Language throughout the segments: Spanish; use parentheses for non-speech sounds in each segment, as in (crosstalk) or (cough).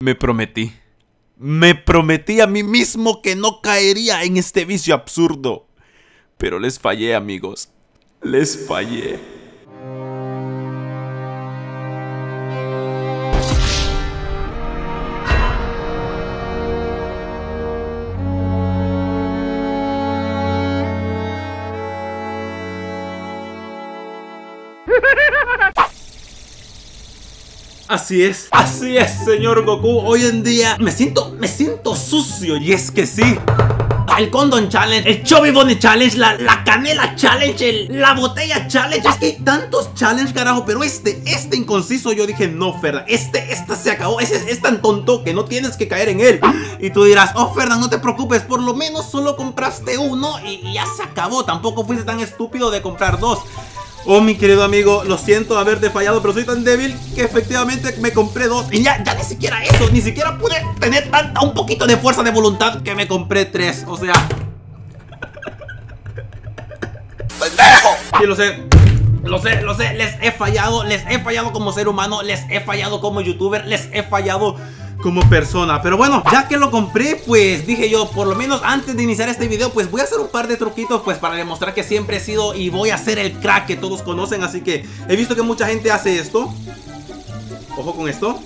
Me prometí. Me prometí a mí mismo que no caería en este vicio absurdo. Pero les fallé, amigos. Les fallé. Así es, así es, señor Goku. Hoy en día me siento, me siento sucio. Y es que sí. El Condon Challenge, el Chubby Bunny Challenge, la, la Canela Challenge, el, la Botella Challenge. Es que hay tantos challenges, carajo. Pero este, este inconciso, yo dije, no, Ferdan. Este, este se acabó. Ese es, tan tonto que no tienes que caer en él. Y tú dirás, oh, Ferdan, no te preocupes. Por lo menos solo compraste uno y, y ya se acabó. Tampoco fuiste tan estúpido de comprar dos. Oh, mi querido amigo, lo siento haberte fallado, pero soy tan débil que efectivamente me compré dos. Y ya, ya ni siquiera eso, ni siquiera pude tener tanta, un poquito de fuerza de voluntad que me compré tres. O sea... (laughs) ¡Pendejo! Sí, lo sé. Lo sé, lo sé, les he fallado, les he fallado como ser humano, les he fallado como youtuber, les he fallado como persona. Pero bueno, ya que lo compré, pues dije yo, por lo menos antes de iniciar este video Pues voy a hacer un par de truquitos pues para demostrar que siempre he sido y voy a ser el crack que todos conocen. Así que he visto que mucha gente hace esto. Ojo con esto.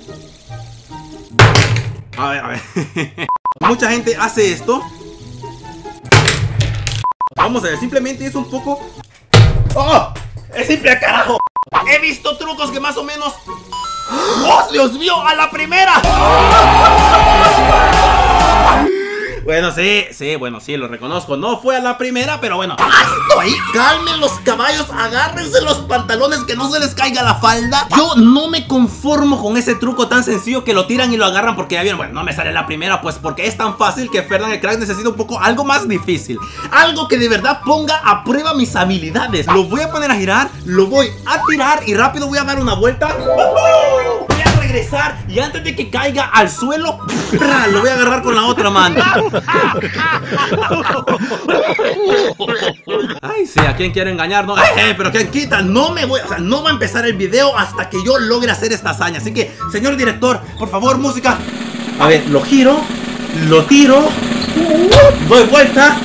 A ver, a ver. (laughs) Mucha gente hace esto. Vamos a ver, simplemente es un poco... ¡Oh! ¡Es simple, carajo! He visto trucos que más o menos ¡Oh, Dios mío! ¡A la primera! Bueno, sí, sí, bueno, sí, lo reconozco No fue a la primera, pero bueno ¡Alto ahí! ¡Calmen los caballos! ¡Agárrense los pantalones que no se les caiga la falda! Yo no me conformo con ese truco tan sencillo que lo tiran y lo agarran porque ya vieron Bueno, no me sale la primera, pues porque es tan fácil que Fernan el Crack necesita un poco algo más difícil Algo que de verdad ponga a prueba mis habilidades Lo voy a poner a girar, lo voy a tirar y rápido voy a dar una vuelta y antes de que caiga al suelo, lo voy a agarrar con la otra mano. Ay, sí, ¿a quién quiero engañar? No, eh, pero ¿quién quita? No me voy, o sea, no va a empezar el video hasta que yo logre hacer esta hazaña. Así que, señor director, por favor, música. A ver, lo giro, lo tiro, doy vuelta,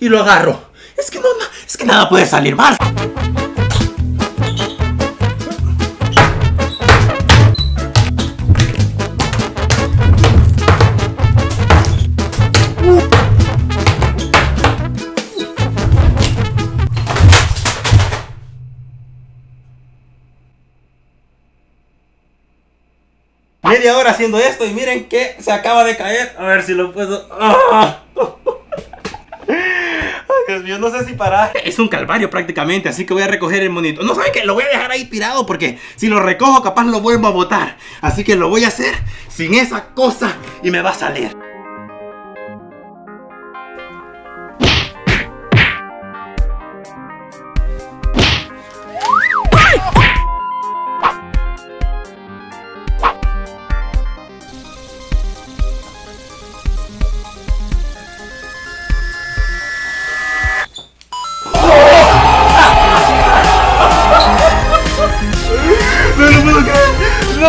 y lo agarro. Es que no, es que nada puede salir mal. Media hora haciendo esto y miren que se acaba de caer. A ver si lo puedo... ¡Ah! (laughs) Ay, Dios mío, no sé si parar. Es un calvario prácticamente, así que voy a recoger el monito. No, ¿saben qué? Lo voy a dejar ahí tirado porque si lo recojo capaz lo vuelvo a botar. Así que lo voy a hacer sin esa cosa y me va a salir.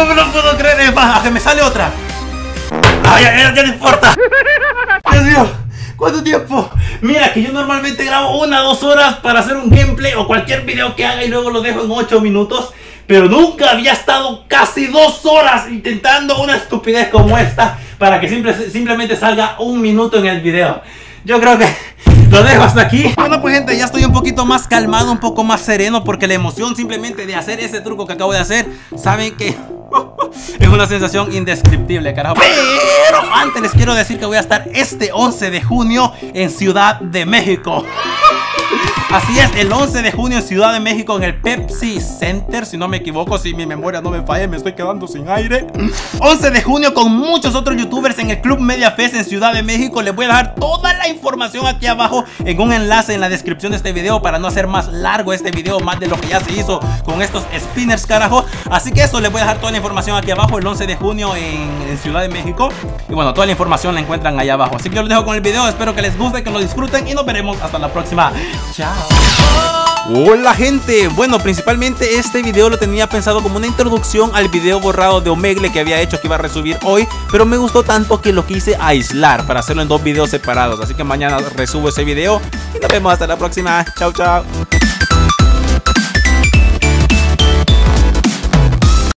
No lo puedo creer, es más, que me sale otra. Ay, ya, ya, no importa. (laughs) Dios mío, ¿cuánto tiempo? Mira, que yo normalmente grabo una o dos horas para hacer un gameplay o cualquier video que haga y luego lo dejo en 8 minutos. Pero nunca había estado casi dos horas intentando una estupidez como esta para que simplemente salga un minuto en el video. Yo creo que lo dejo hasta aquí. Bueno pues gente, ya estoy un poquito más calmado Un poco más sereno porque la emoción simplemente de hacer ese truco que acabo de hacer Saben que (laughs) es una sensación indescriptible, carajo. Pero antes les quiero decir que voy a estar este 11 de junio en Ciudad de México Así es, el 11 de junio en Ciudad de México en el Pepsi Center, si no me equivoco, si mi memoria no me falla, me estoy quedando sin aire. 11 de junio con muchos otros youtubers en el Club Media Fest en Ciudad de México. Les voy a dejar toda la información aquí abajo en un enlace en la descripción de este video para no hacer más largo este video, más de lo que ya se hizo con estos spinners, carajo. Así que eso, les voy a dejar toda la información aquí abajo el 11 de junio en, Ciudad de México. Y bueno, toda la información la encuentran ahí abajo. Así que yo los dejo con el video, espero que les guste, que lo disfruten y nos veremos hasta la próxima. Chao. Hola gente, bueno principalmente este video lo tenía pensado como una introducción al video borrado de Omegle que había hecho que iba a resubir hoy Pero me gustó tanto que lo quise aislar para hacerlo en dos videos separados. Así que mañana resubo ese video y nos vemos hasta la próxima, chao chao